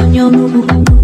em như anh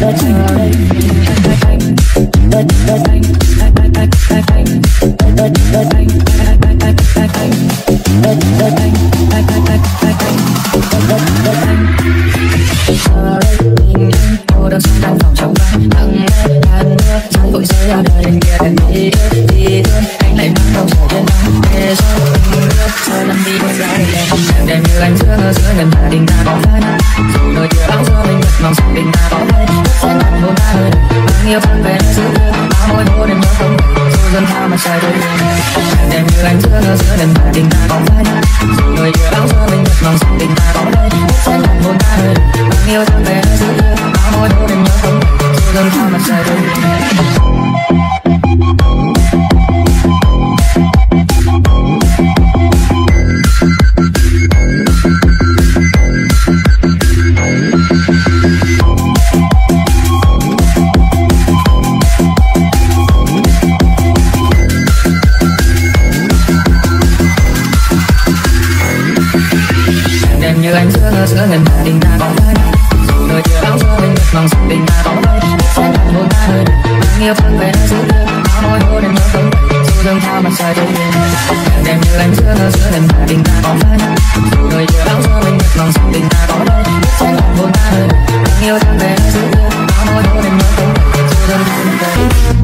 giữa giữa mơ giữa gần ta tình ta có vơi. Dù nơi kia bão gió mình vực mong rằng tình ta có vơi. Phong cảnh hồn ta hơi. Mang yêu thương về nơi giữa kia áo môi hôn em mơ không dù đường thao mặt trời trên biển. Đẹp như em chưa ngờ giữa gần ta tình ta có vơi. Dù nơi kia bão gió mình vực mong rằng tình ta có vơi. Phong cảnh hồn ta hơi. Mang yêu thương về nơi giữa kia áo môi hôn em mơ không dù đường thao mặt trời trên biển.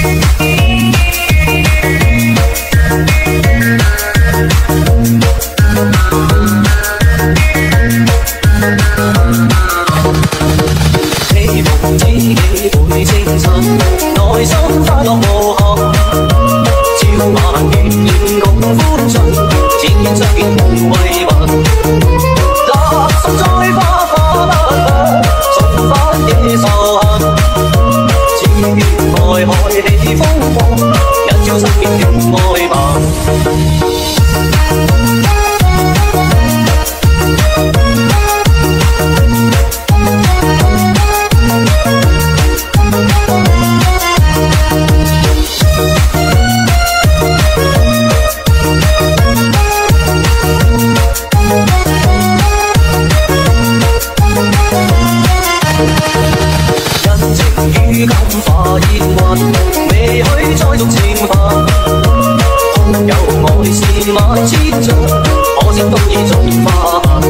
Thank 是万千种，可惜都已成化。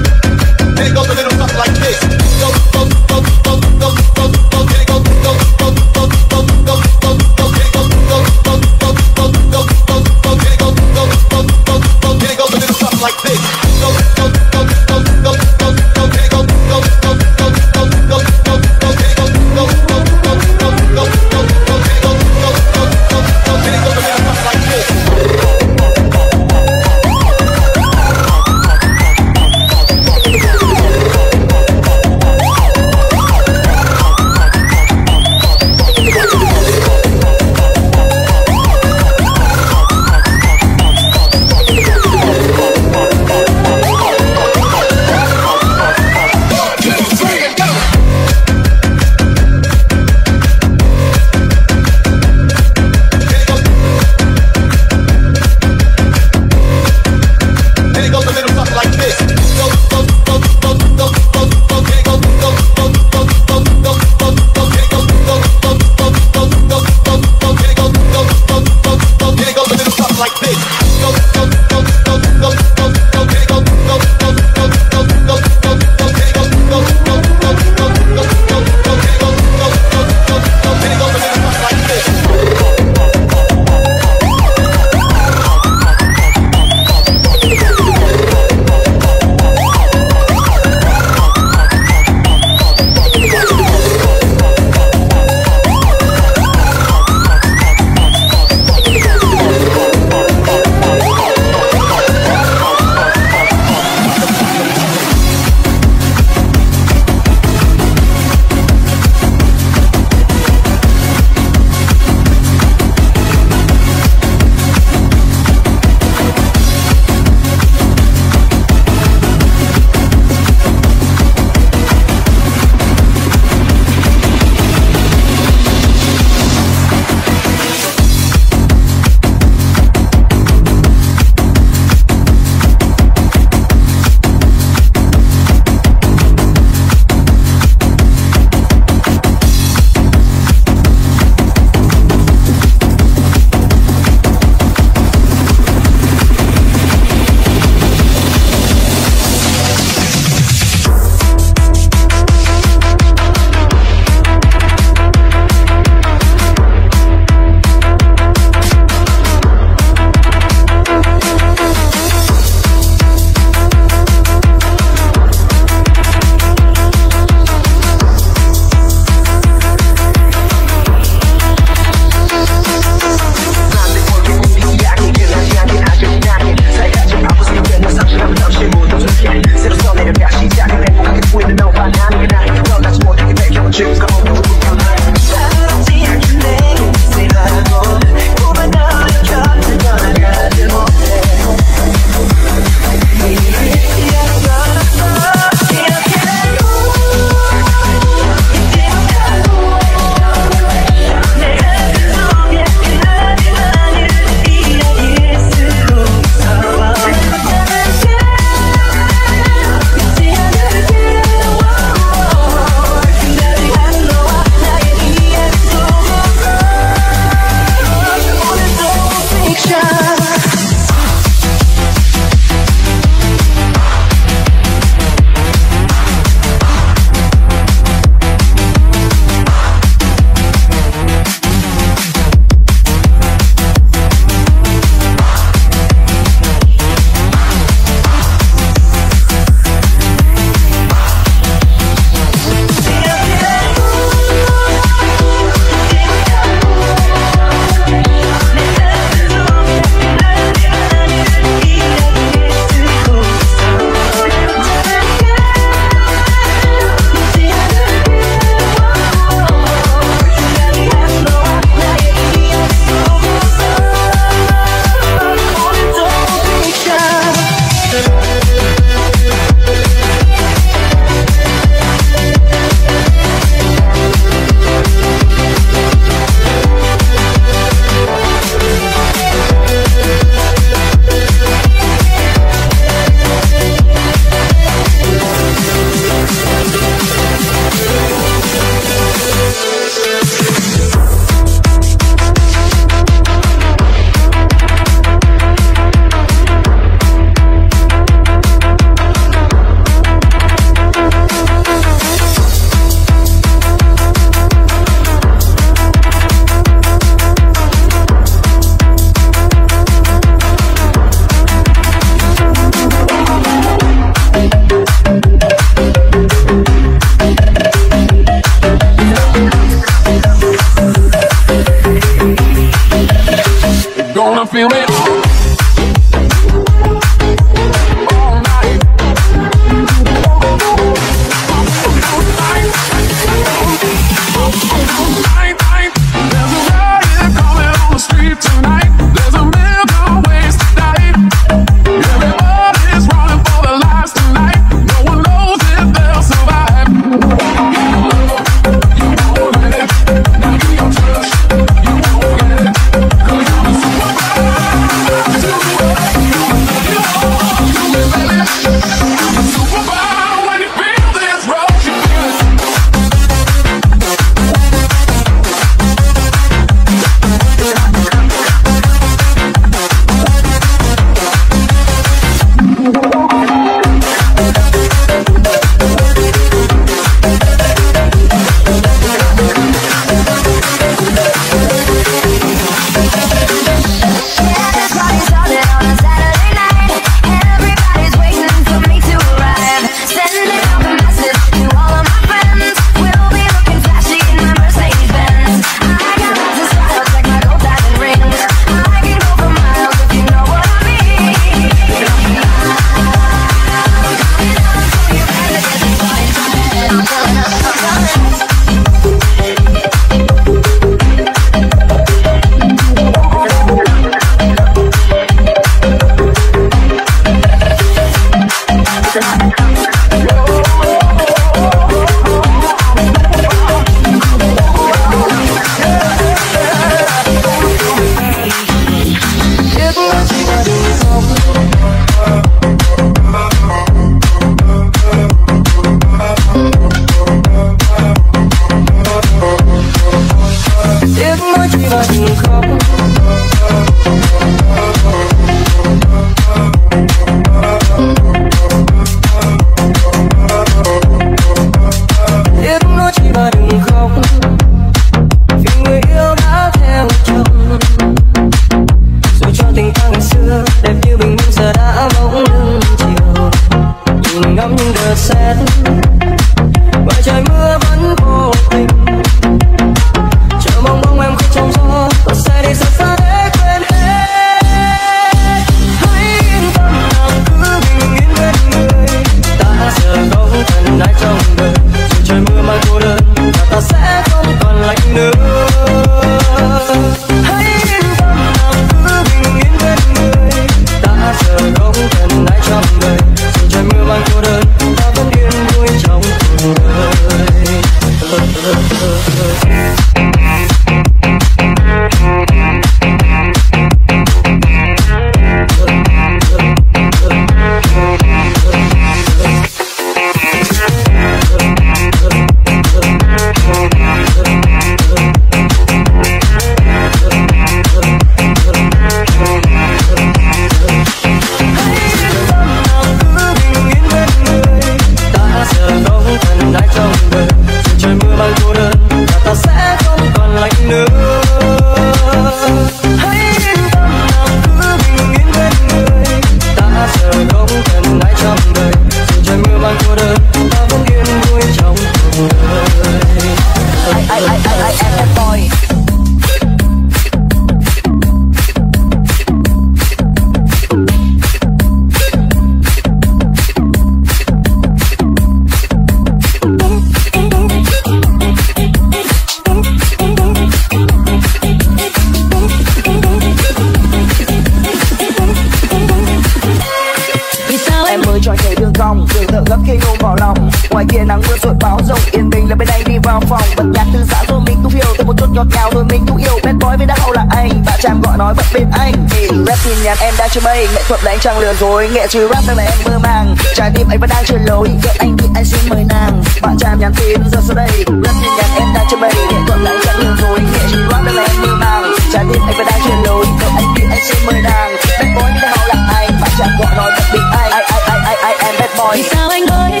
Rap bên anh. Thì rap tin nhắn em đang chơi mây nghệ thuật là anh chẳng lừa dối. Nghệ trừ rap đang là em mơ màng. Trái tim anh vẫn đang chơi lối. Gợi anh thì anh xin mời nàng. Bạn chàng nhắn tin, giờ sau đây, rap tin nhắn em đang chơi mây nghệ thuật là anh chẳng lừa dối. Nghệ trừ rap đang là em mơ màng. Trái tim anh vẫn đang chơi lối. Gợi anh thì anh xin mời nàng. Bad boy với họ là anh bạn chàng gọi nói thật bên anh ai ai ai ai ai, em bad boy. Vì sao anh ơi?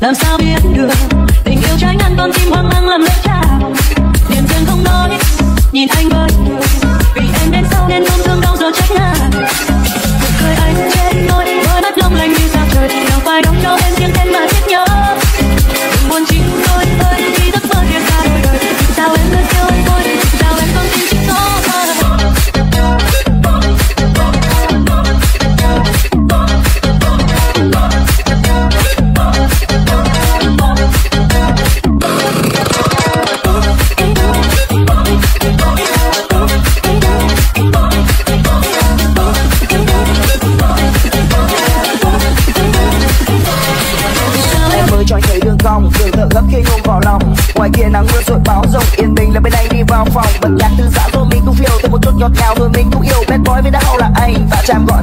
Làm sao biết được? Tình yêu trái ngăn con tim hoang mang làm lỡ trao niềm thương không nói nhìn anh với vì em đến sau nên không thương đau giờ trách ngại cười anh trên môi đôi mắt long lanh như sao trời. Nào phải đóng cho em riêng tên mà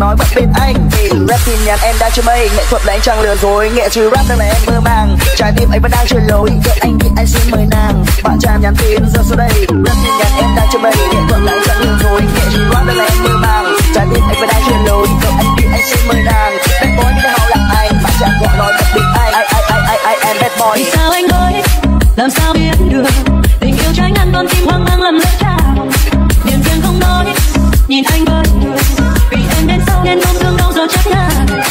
nói bật bên anh. Vì rap tin nhắn em đang chưa mây nghệ thuật là anh chẳng lừa dối. Nghệ trừ rap đang là em mơ màng. Trái tim anh vẫn đang chơi lối vậy anh thì anh xin mời nàng. Bạn trai nhắn tin, giờ sau đây, rap tin nhắn em đang chưa mây nghệ thuật là anh chẳng lừa dối. Nghệ trừ rap đang là em mơ màng. Trái tim anh vẫn đang chơi lối vậy anh thì anh xin mời nàng. Bad boy đi đâu là anh bạn trai gọi nói bật bên anh ai ai ai ai ai em bad boy. Vì sao anh ơi làm sao biết được? Tình yêu trái ngăn con tim hoang mang làm lỡ trao điền viên không nói, nhìn anh với đường nên không thương đâu rồi trách là